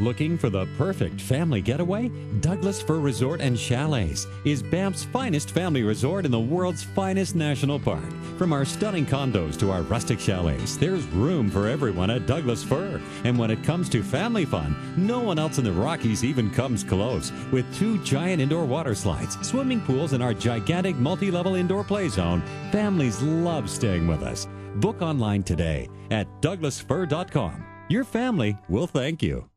Looking for the perfect family getaway? Douglas Fir Resort and Chalets is Banff's finest family resort in the world's finest national park. From our stunning condos to our rustic chalets, there's room for everyone at Douglas Fir. And when it comes to family fun, no one else in the Rockies even comes close. With two giant indoor water slides, swimming pools, and our gigantic multi level indoor play zone, families love staying with us. Book online today at douglasfir.com. Your family will thank you.